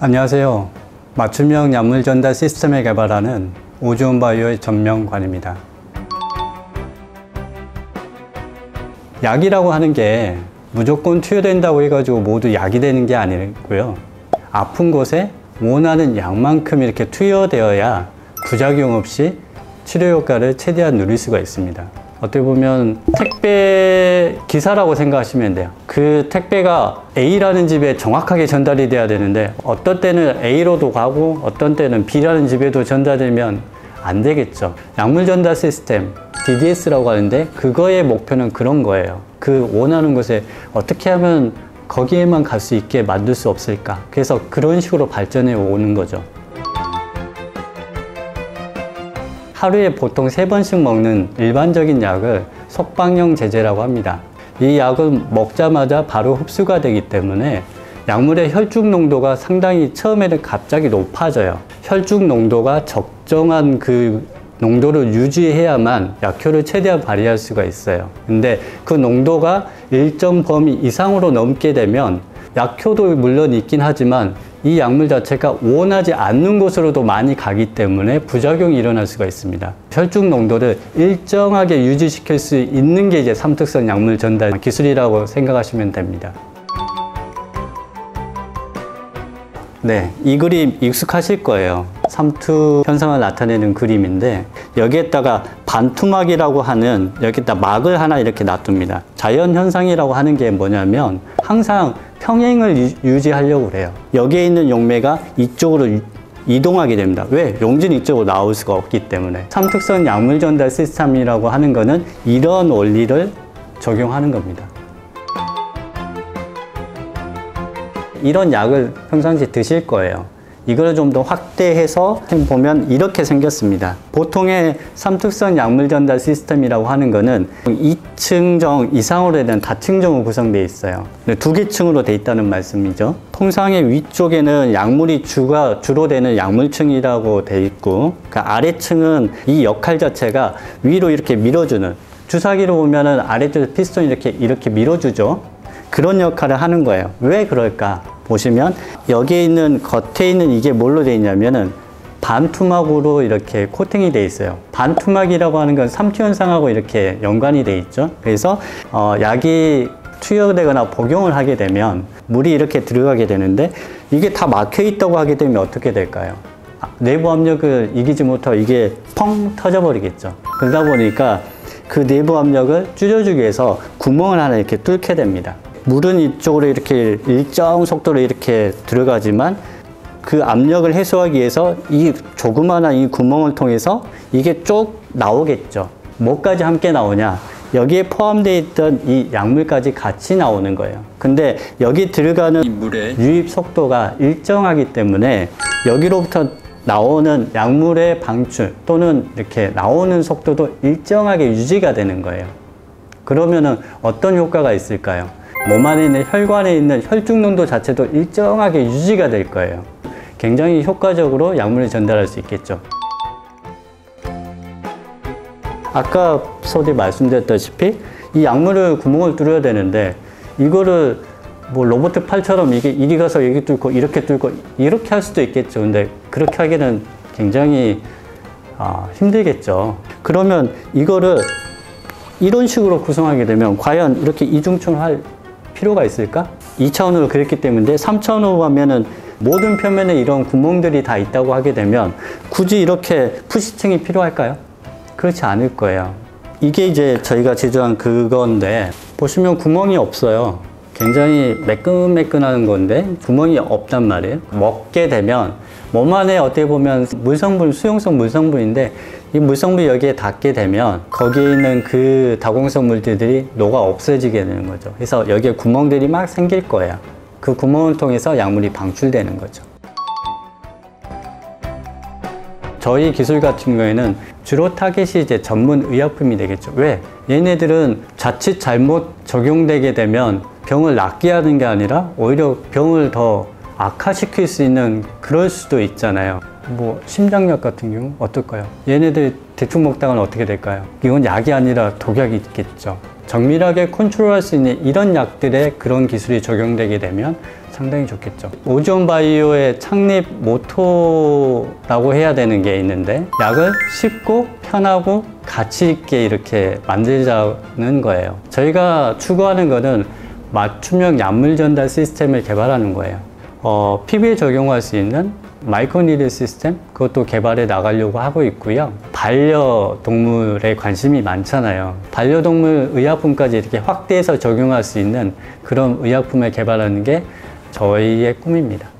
안녕하세요. 맞춤형 약물 전달 시스템을 개발하는 오즈온 바이오의 전명관입니다. 약이라고 하는 게 무조건 투여된다고 해가지고 모두 약이 되는 게 아니고요. 아픈 곳에 원하는 약만큼 이렇게 투여되어야 부작용 없이 치료 효과를 최대한 누릴 수가 있습니다. 어떻게 보면 택배 기사라고 생각하시면 돼요. 그 택배가 A라는 집에 정확하게 전달이 돼야 되는데 어떤 때는 A로도 가고 어떤 때는 B라는 집에도 전달되면 안 되겠죠. 약물 전달 시스템 DDS라고 하는데 그거의 목표는 그런 거예요. 그 원하는 곳에 어떻게 하면 거기에만 갈 수 있게 만들 수 없을까? 그래서 그런 식으로 발전해 오는 거죠. 하루에 보통 세 번씩 먹는 일반적인 약을 속방형 제제라고 합니다. 이 약은 먹자마자 바로 흡수가 되기 때문에 약물의 혈중 농도가 상당히 처음에는 갑자기 높아져요. 혈중 농도가 적정한 그 농도를 유지해야만 약효를 최대한 발휘할 수가 있어요. 근데 그 농도가 일정 범위 이상으로 넘게 되면 약효도 물론 있긴 하지만 이 약물 자체가 원하지 않는 곳으로도 많이 가기 때문에 부작용이 일어날 수가 있습니다. 혈중 농도를 일정하게 유지시킬 수 있는 게 이제 삼특성 약물 전달 기술이라고 생각하시면 됩니다. 네, 이 그림 익숙하실 거예요. 삼투 현상을 나타내는 그림인데 여기에다가 반투막이라고 하는 여기다 막을 하나 이렇게 놔둡니다. 자연 현상이라고 하는 게 뭐냐면 항상 평행을 유, 지하려고 그래요. 여기에 있는 용매가 이쪽으로 이동하게 됩니다. 왜? 용진 이쪽으로 나올 수가 없기 때문에. 삼특선 약물 전달 시스템이라고 하는 거는 이런 원리를 적용하는 겁니다. 이런 약을 평상시 드실 거예요. 이걸 좀 더 확대해서 보면 이렇게 생겼습니다. 보통의 삼특선 약물 전달 시스템이라고 하는 거는 2층정 이상으로 되는 다층정으로 구성되어 있어요. 두 개 층으로 되어 있다는 말씀이죠. 통상의 위쪽에는 약물이 주가 주로 되는 약물층이라고 되어 있고 그 아래층은 이 역할 자체가 위로 이렇게 밀어주는 주사기로 보면은 아래쪽 피스톤 이렇게 이렇게 밀어주죠. 그런 역할을 하는 거예요. 왜 그럴까? 보시면 여기에 있는 겉에 있는 이게 뭘로 되어 있냐면은 반투막으로 이렇게 코팅이 되어 있어요. 반투막이라고 하는 건 삼투 현상하고 이렇게 연관이 되어 있죠. 그래서 어, 약이 투여되거나 복용을 하게 되면 물이 이렇게 들어가게 되는데 이게 다 막혀 있다고 하게 되면 어떻게 될까요? 아, 내부 압력을 이기지 못하고 이게 펑 터져 버리겠죠. 그러다 보니까 그 내부 압력을 줄여주기 위해서 구멍을 하나 이렇게 뚫게 됩니다. 물은 이쪽으로 이렇게 일정 속도로 이렇게 들어가지만 그 압력을 해소하기 위해서 이 조그마한 이 구멍을 통해서 이게 쭉 나오겠죠. 뭐까지 함께 나오냐? 여기에 포함되어 있던 이 약물까지 같이 나오는 거예요. 근데 여기 들어가는 물의 유입 속도가 일정하기 때문에 여기로부터 나오는 약물의 방출 또는 이렇게 나오는 속도도 일정하게 유지가 되는 거예요. 그러면은 어떤 효과가 있을까요? 몸 안에 있는 혈관에 있는 혈중 농도 자체도 일정하게 유지가 될 거예요. 굉장히 효과적으로 약물을 전달할 수 있겠죠. 아까 소디 말씀드렸다시피 이 약물을 구멍을 뚫어야 되는데 이거를 뭐 로봇 팔처럼 이게 이리 가서 여기 뚫고 이렇게 뚫고 이렇게 할 수도 있겠죠. 근데 그렇게 하기는 굉장히 아, 힘들겠죠. 그러면 이거를 이런 식으로 구성하게 되면 과연 이렇게 이중충 할 필요가 있을까? 2차원으로 그랬기 때문에 3차원으로 가면은 모든 표면에 이런 구멍들이 다 있다고 하게 되면 굳이 이렇게 푸시층이 필요할까요? 그렇지 않을 거예요. 이게 이제 저희가 제조한 그건데 보시면 구멍이 없어요. 굉장히 매끈매끈한 건데 구멍이 없단 말이에요. 먹게 되면 몸 안에 어떻게 보면 물성분, 수용성 물성분인데 이 물성분이 여기에 닿게 되면 거기에 있는 그 다공성 물질들이 녹아 없어지게 되는 거죠. 그래서 여기에 구멍들이 막 생길 거예요. 그 구멍을 통해서 약물이 방출되는 거죠. 저희 기술 같은 경우에는 주로 타겟이 이제 전문 의약품이 되겠죠. 왜? 얘네들은 자칫 잘못 적용되게 되면 병을 낫게 하는 게 아니라 오히려 병을 더 악화시킬 수 있는 그럴 수도 있잖아요. 뭐 심장약 같은 경우 어떨까요? 얘네들 대충 먹다가는 어떻게 될까요? 이건 약이 아니라 독약이 있겠죠. 정밀하게 컨트롤할 수 있는 이런 약들에 그런 기술이 적용되게 되면 상당히 좋겠죠. 오존 바이오의 창립 모토라고 해야 되는 게 있는데 약을 쉽고 편하고 가치 있게 이렇게 만들자는 거예요. 저희가 추구하는 거는 맞춤형 약물 전달 시스템을 개발하는 거예요. 어, 피부에 적용할 수 있는 마이크로니드 시스템 그것도 개발해 나가려고 하고 있고요. 반려동물에 관심이 많잖아요. 반려동물 의약품까지 이렇게 확대해서 적용할 수 있는 그런 의약품을 개발하는 게 저희의 꿈입니다.